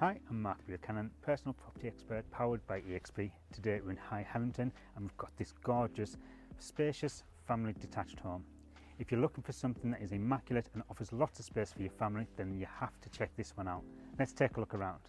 Hi, I'm Mark Buchanan, personal property expert powered by eXp. Today we're in High Harrington and we've got this gorgeous, spacious family detached home. If you're looking for something that is immaculate and offers lots of space for your family, then you have to check this one out. Let's take a look around.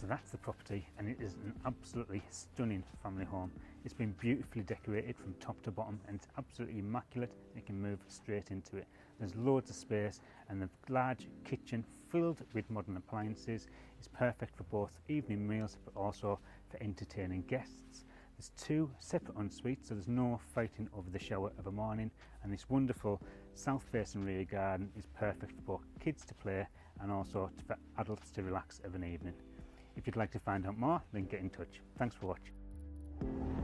So that's the property and it is an absolutely stunning family home. It's been beautifully decorated from top to bottom and it's absolutely immaculate. You can move straight into it. There's loads of space and the large kitchen filled with modern appliances is perfect for both evening meals but also for entertaining guests. There's two separate ensuites, so there's no fighting over the shower of a morning. And this wonderful south facing rear garden is perfect for both kids to play and also for adults to relax of an evening. If you'd like to find out more, then get in touch. Thanks for watching.